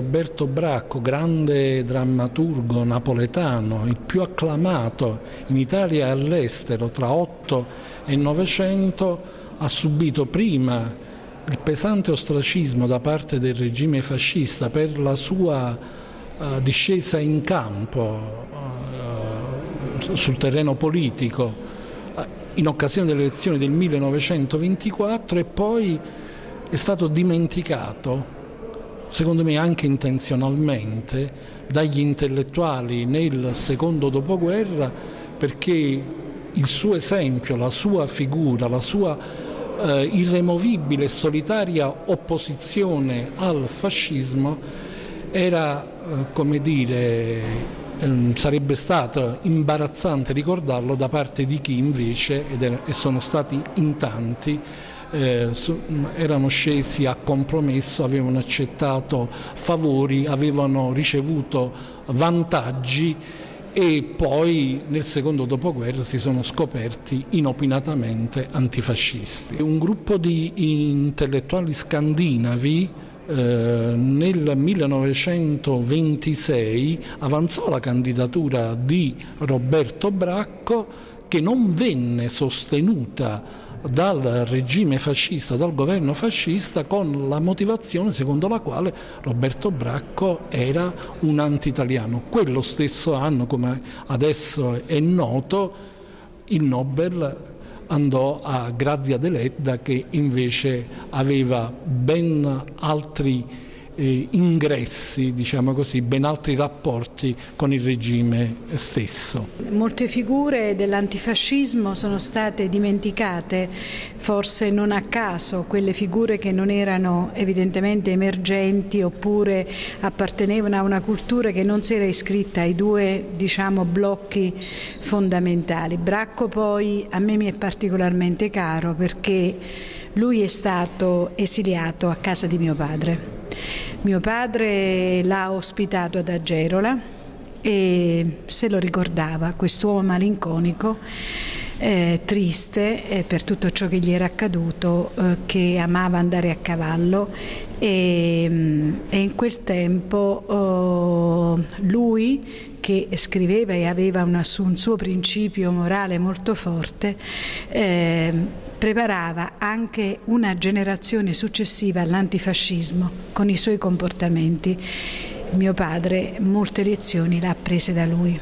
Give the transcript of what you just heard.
Roberto Bracco, grande drammaturgo napoletano, il più acclamato in Italia e all'estero tra 8 e 900, ha subito prima il pesante ostracismo da parte del regime fascista per la sua uh, discesa in campo uh, sul terreno politico uh, in occasione delle elezioni del 1924 e poi è stato dimenticato, secondo me anche intenzionalmente, dagli intellettuali nel secondo dopoguerra perché il suo esempio, la sua figura, la sua eh, irremovibile e solitaria opposizione al fascismo era, eh, come dire, ehm, sarebbe stato imbarazzante ricordarlo da parte di chi invece, ed er- e sono stati in tanti, eh, erano scesi a compromesso, avevano accettato favori, avevano ricevuto vantaggi e poi nel secondo dopoguerra si sono scoperti inopinatamente antifascisti. Un gruppo di intellettuali scandinavi eh, nel 1926 avanzò la candidatura di Roberto Bracco che non venne sostenuta dal regime fascista, dal governo fascista, con la motivazione secondo la quale Roberto Bracco era un anti-italiano. Quello stesso anno, come adesso è noto, il Nobel andò a Grazia Deledda che invece aveva ben altri eh, ingressi, diciamo così, ben altri rapporti con il regime stesso. Molte figure dell'antifascismo sono state dimenticate, forse non a caso, quelle figure che non erano evidentemente emergenti oppure appartenevano a una cultura che non si era iscritta ai due diciamo, blocchi fondamentali. Bracco poi a me mi è particolarmente caro perché lui è stato esiliato a casa di mio padre. Mio padre l'ha ospitato ad Agerola e se lo ricordava, quest'uomo malinconico, eh, triste eh, per tutto ciò che gli era accaduto, eh, che amava andare a cavallo e, mm, e in quel tempo lui che scriveva e aveva una, un suo principio morale molto forte, eh, preparava anche una generazione successiva all'antifascismo con i suoi comportamenti. Mio padre molte lezioni le ha prese da lui.